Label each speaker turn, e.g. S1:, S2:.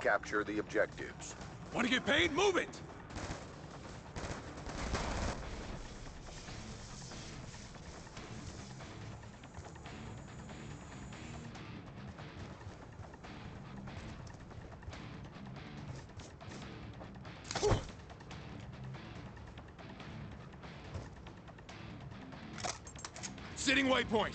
S1: capture the objectives.
S2: Want to get paid? Move it! Sitting waypoint.